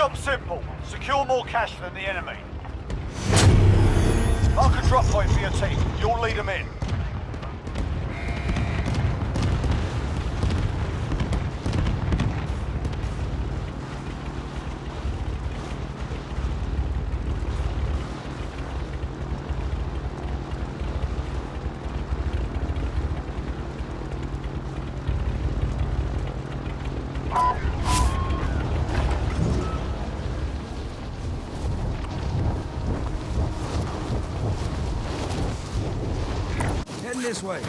job's simple. Secure more cash than the enemy. Mark a drop point for your team. You'll lead them in. This way.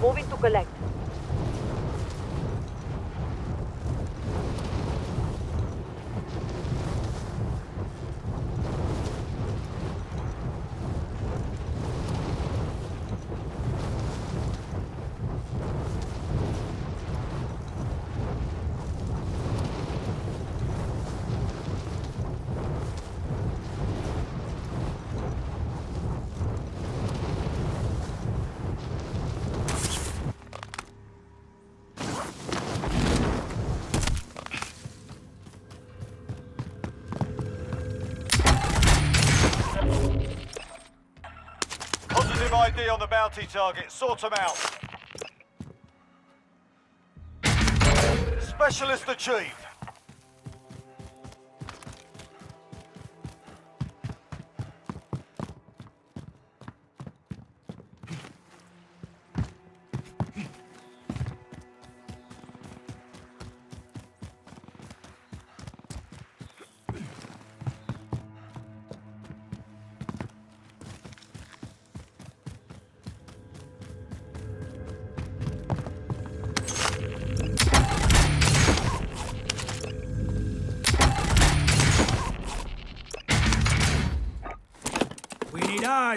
Moving to collect. Target. Sort them out. Specialist achieved.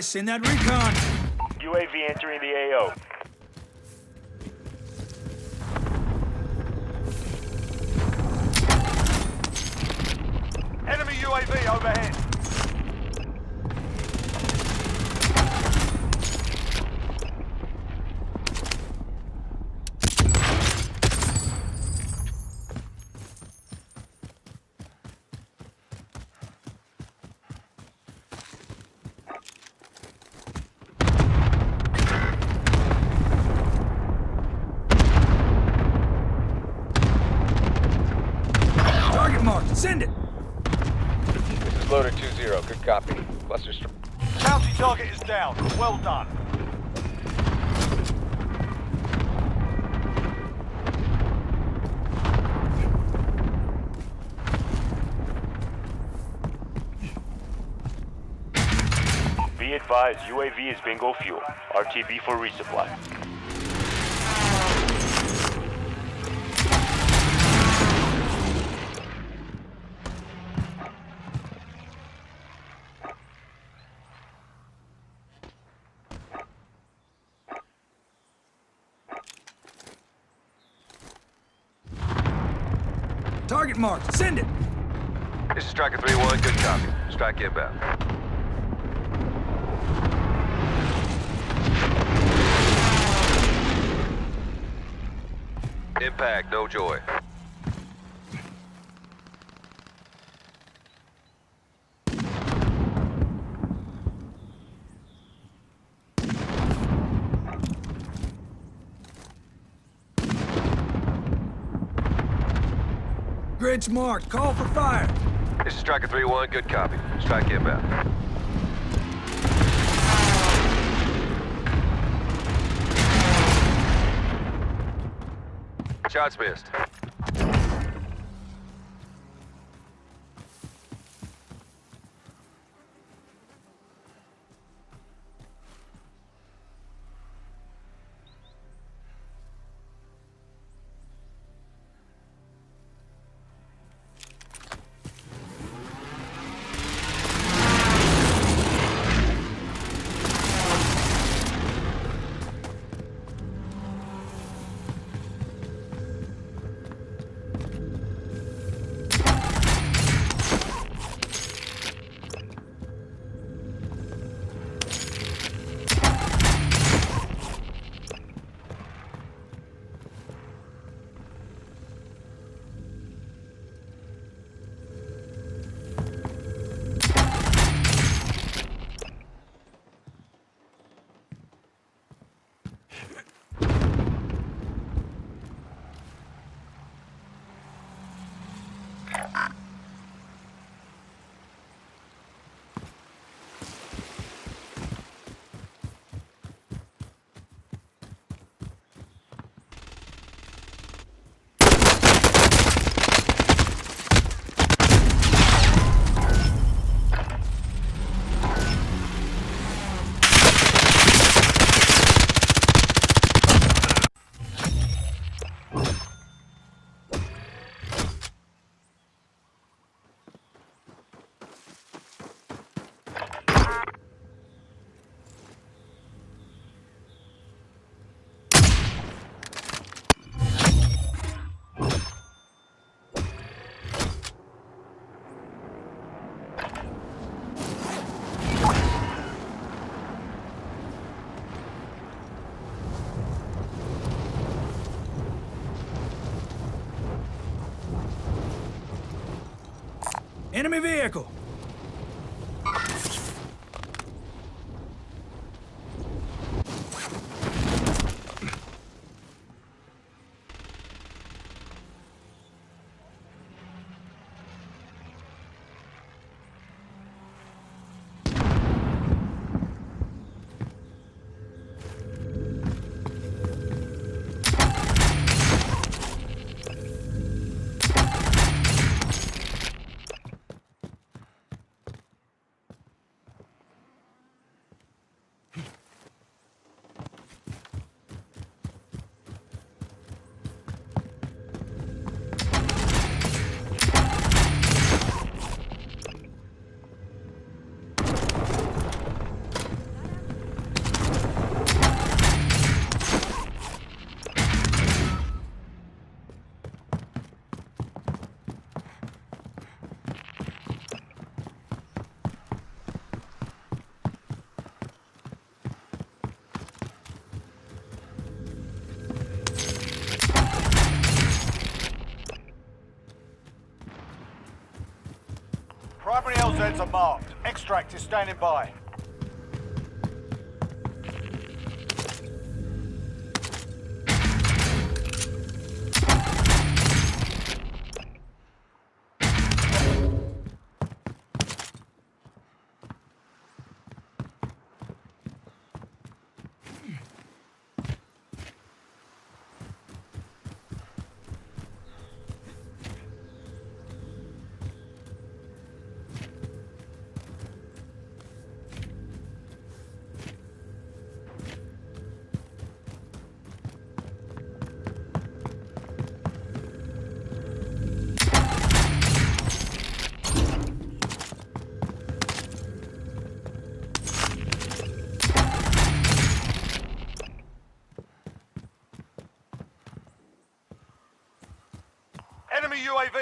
Send that recon. UAV entering the AO. Fuel. RTB for resupply. Target marked. Send it. This is Striker 3-1. Good copy. Strike inbound. Impact, no joy. Grid's marked. Call for fire. This is Striker 3-1. Good copy. Strike inbound. Shots missed. Enemy vehicle! Are marked. Extract is standing by.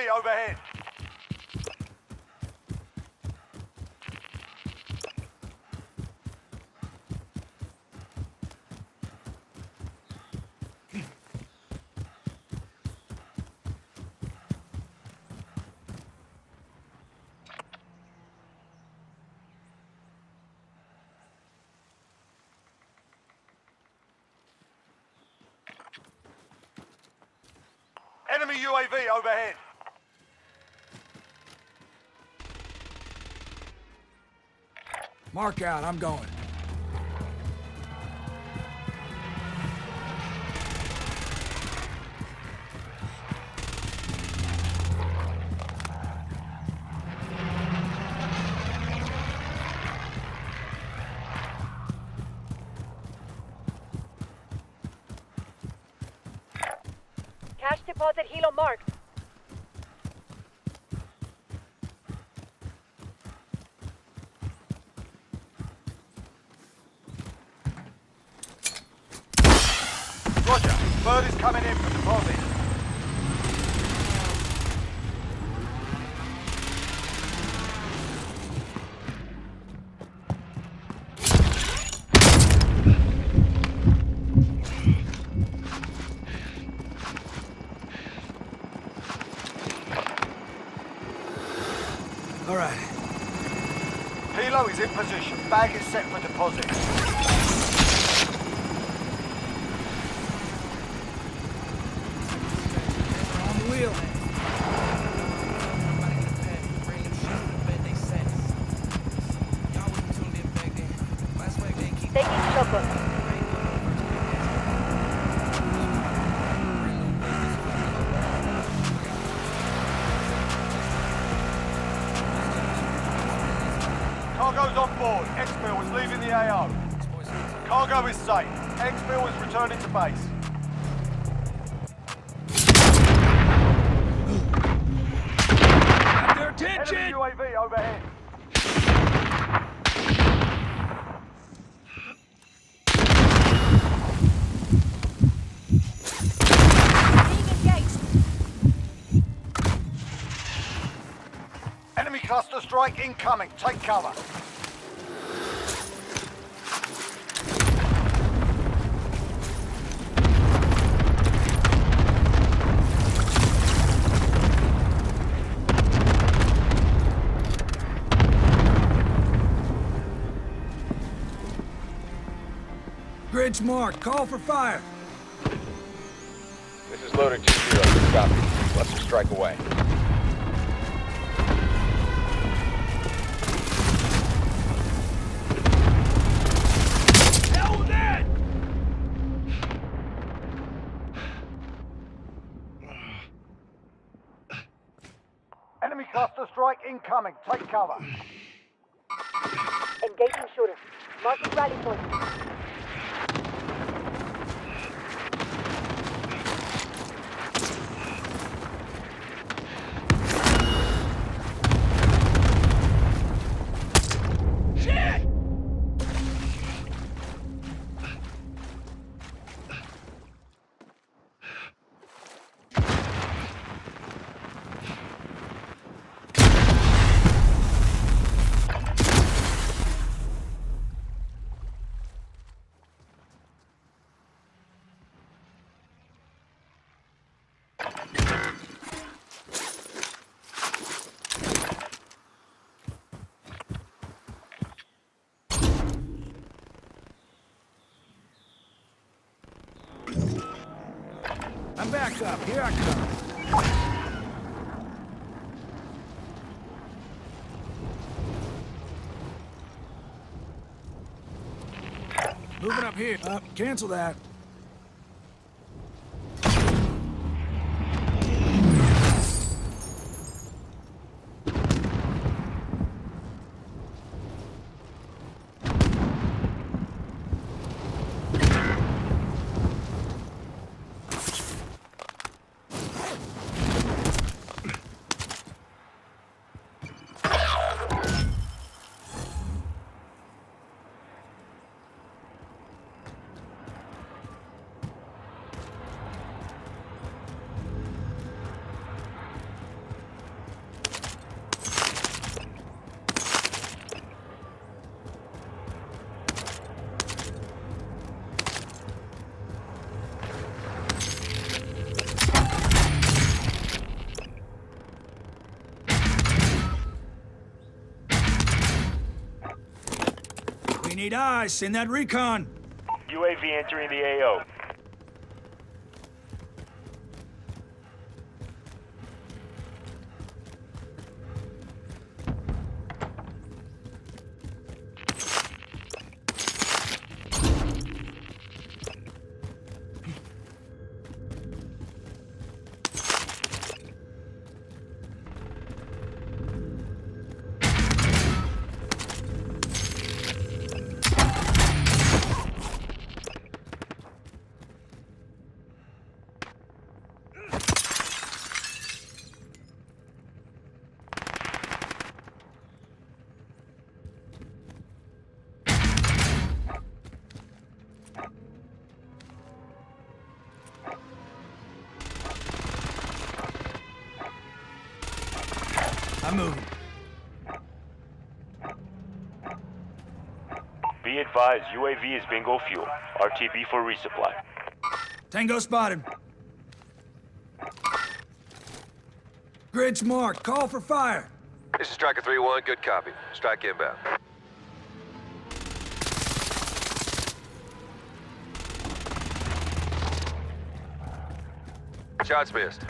Overhead. Enemy UAV overhead. Mark out, I'm going. Cash deposit helo marked. All right. Helo is in position. Bag is set for deposit. On Cluster strike incoming. Take cover. Bridge mark. Call for fire. This is loaded to zero. Copy. Cluster strike away. Incoming. Take cover. Engaging shooter. Marking rally point. Back up. Here I come. Moving up here. Uh, cancel that. We need eyes. in that recon. UAV entering the AO. Be advised, UAV is bingo fuel. RTB for resupply. Tango spotted. Grid's marked. Call for fire. This is Striker 3-1, good copy. Strike inbound. Shots missed.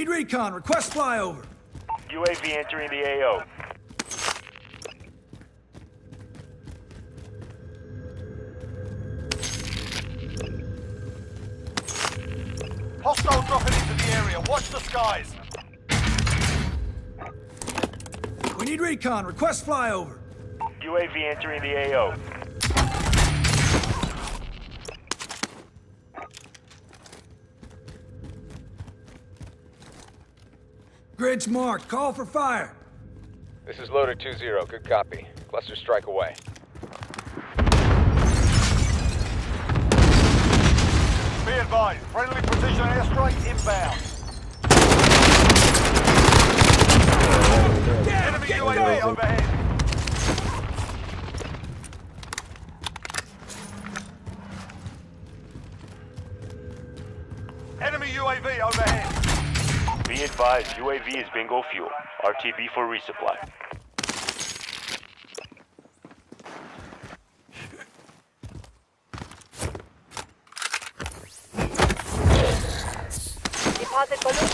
Need recon. Request flyover. UAV entering the AO. Hostile dropping into the area. Watch the skies. We need recon. Request flyover. UAV entering the AO. Grid's marked. Call for fire. This is loader 2-0. Good copy. Cluster strike away. Be advised, friendly precision airstrike inbound. Enemy UAV overhead. Enemy UAV overhead. Be advised, UAV is bingo fuel. RTB for resupply. Deposit balloon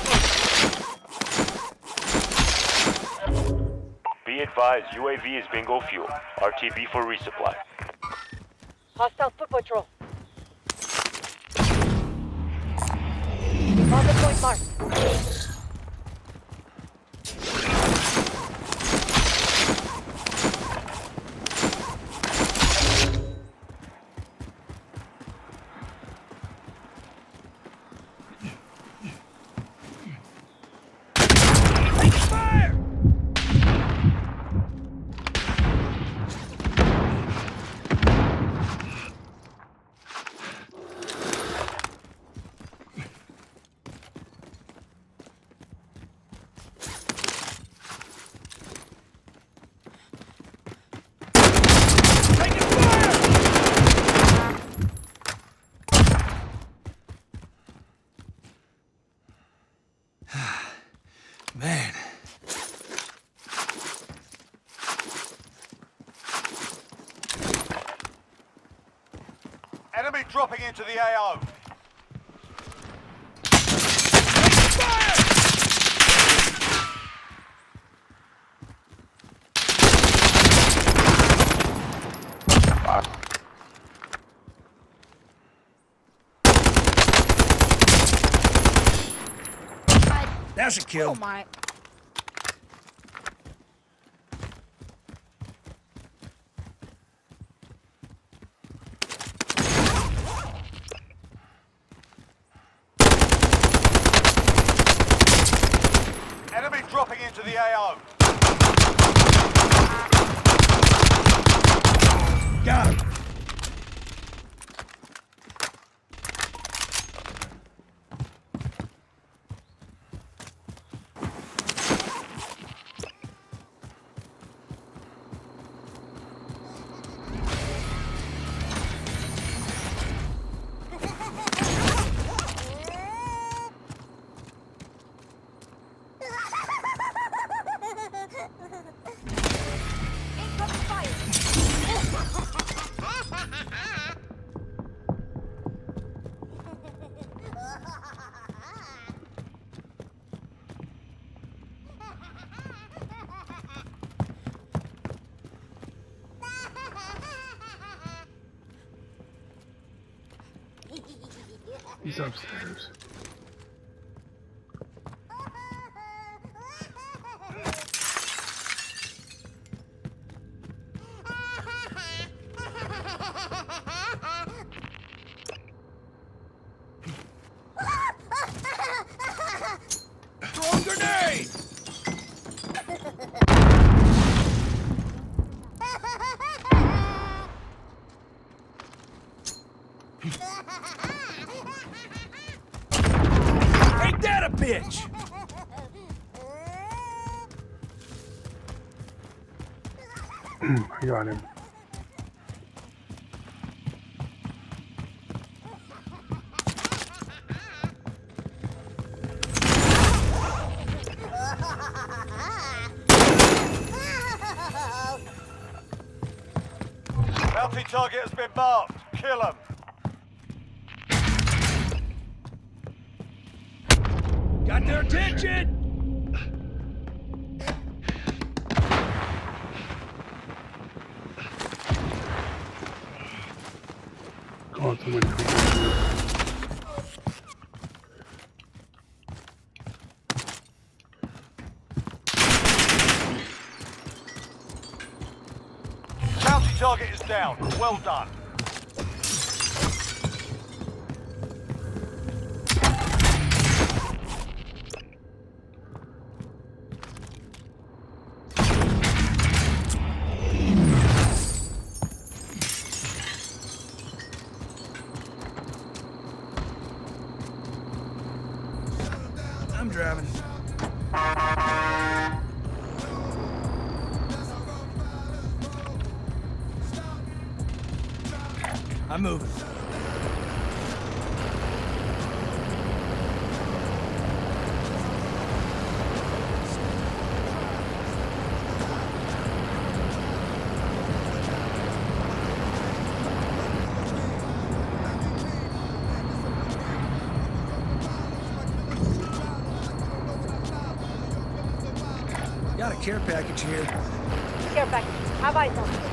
Be advised, UAV is bingo fuel. RTB for resupply. Hostile foot patrol. Deposit point marked. Man, Enemy dropping into the AO. that's a kill. Oh my. Enemy dropping into the AO. Got him. Incoming fire. He's upstairs. Target has been marked. Kill him. Got their attention! down. Well done. I'm driving. Moving. Got a care package here. Care package. Have eyes on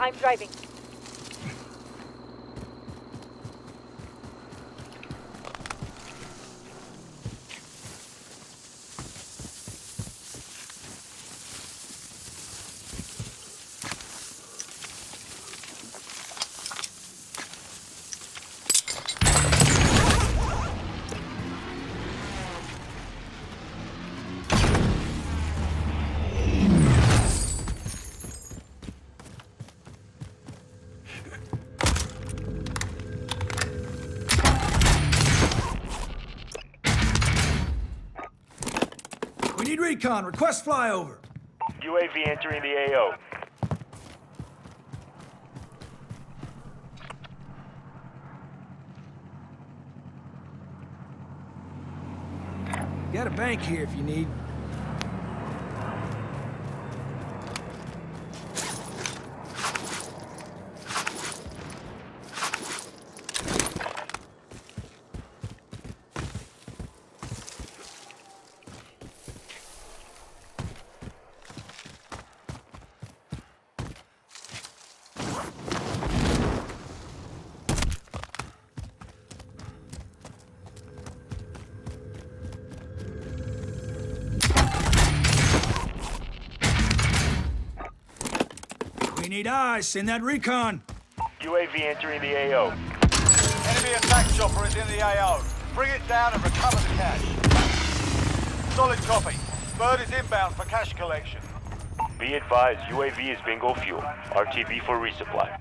I'm driving. Recon. Request flyover. UAV entering the AO. Got a bank here if you need. need eyes. Send that recon. UAV entering the AO. Enemy attack chopper is in the AO. Bring it down and recover the cash. Solid copy. Bird is inbound for cash collection. Be advised, UAV is bingo fuel. RTB for resupply.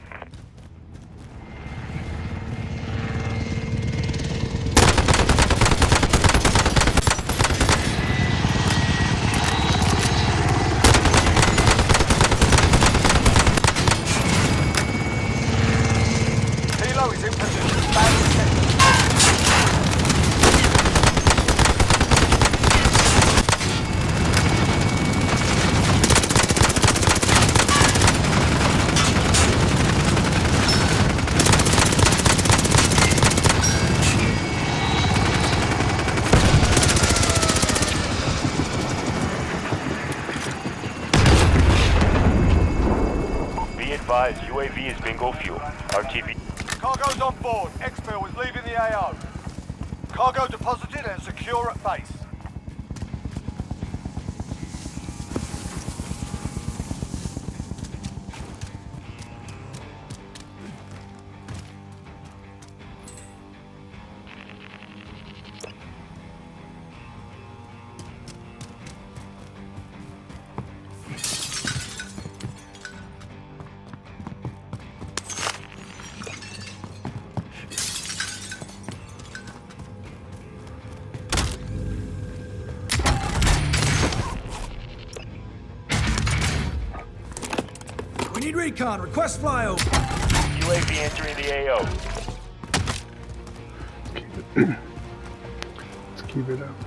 Need recon. Request flyover. UAV entering the AO. Let's keep it up.